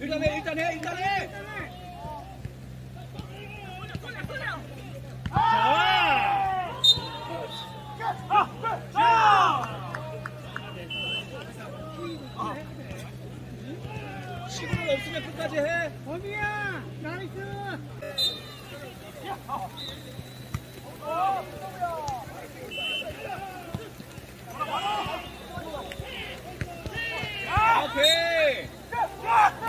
일단 해 일단 해 일단 해 시간 없으면 끝까지 해 범이야 나이스 오케이 Yeah.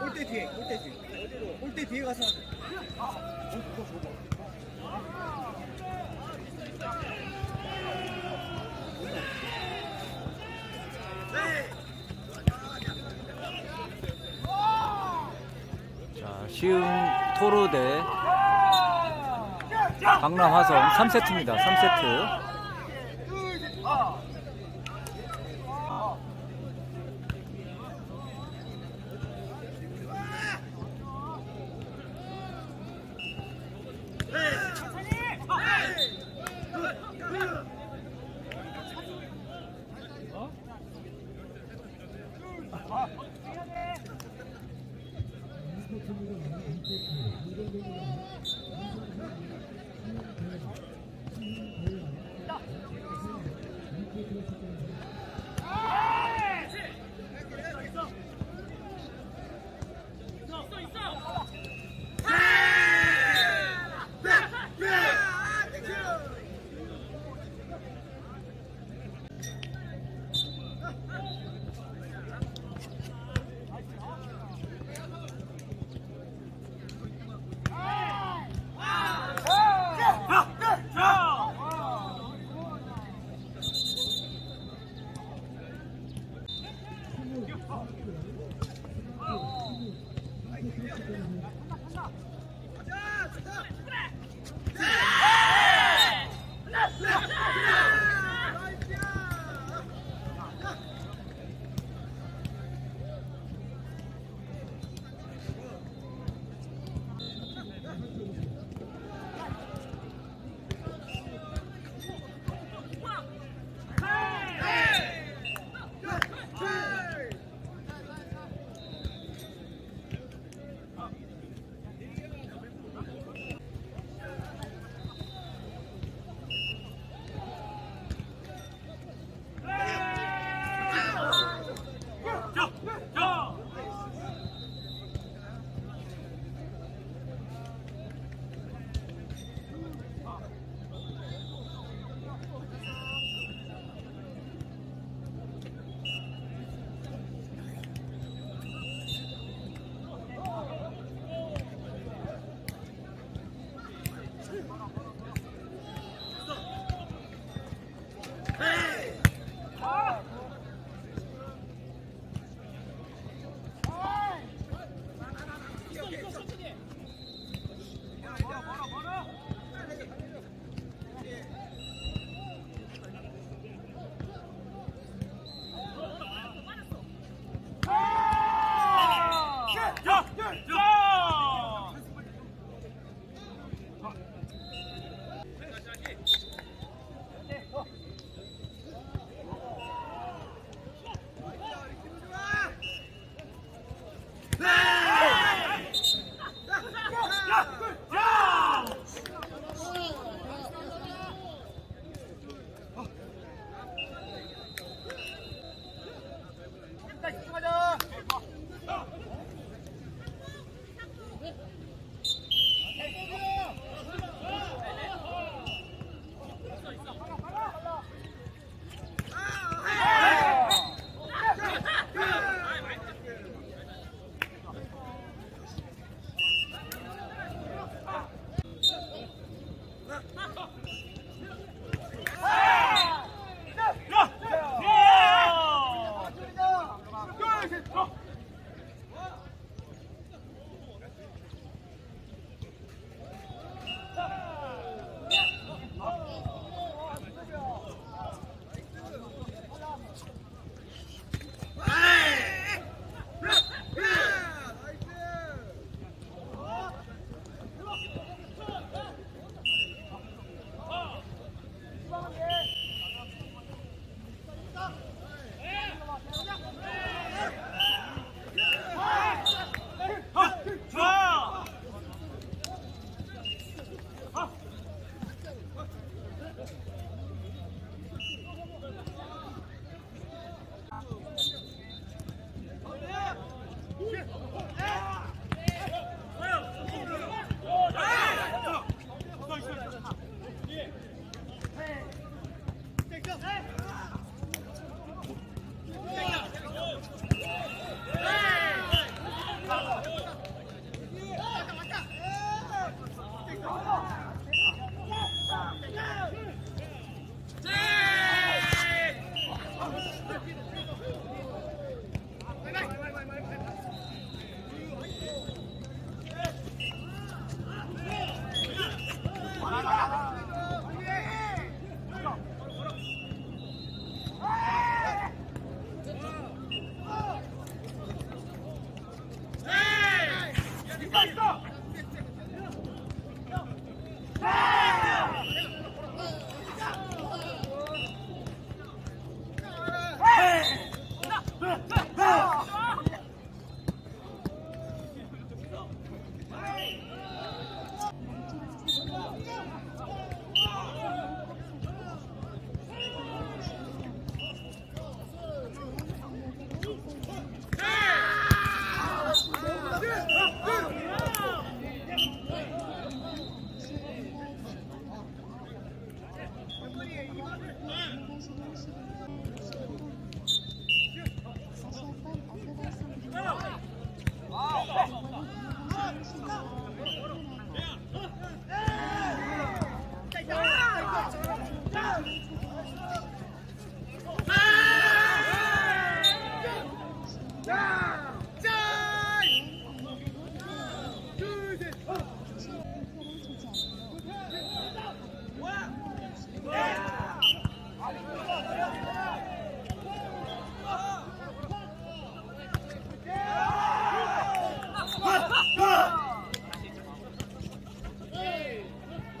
골대 뒤에 골대 뒤에? 골대 뒤에 가서 자, 시흥 토르 대 강남 화성 3세트입니다. 3세트.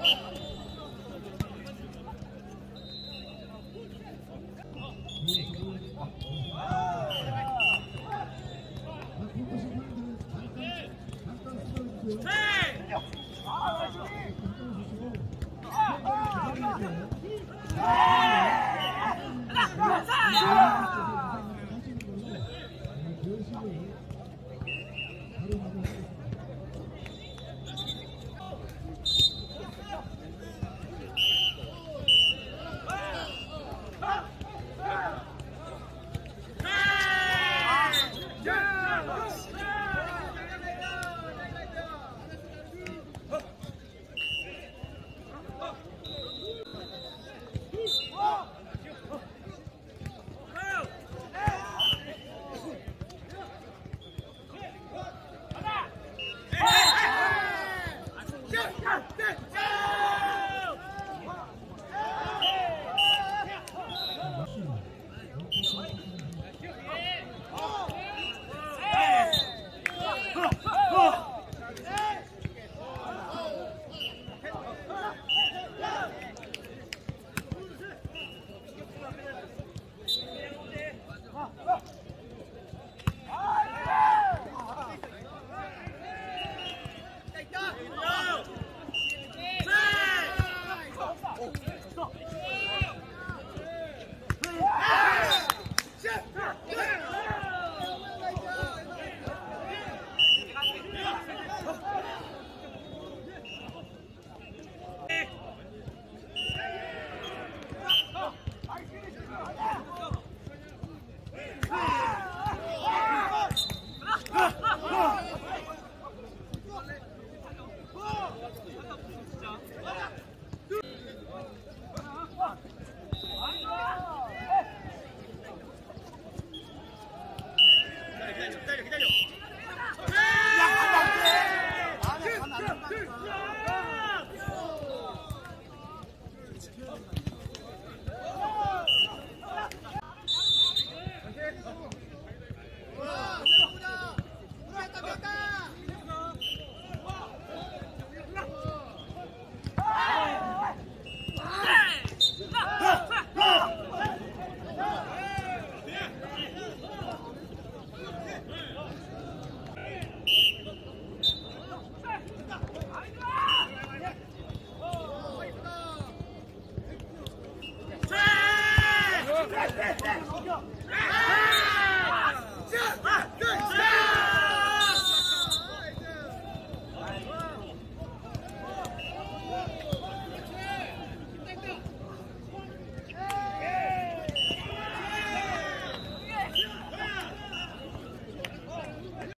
Oh!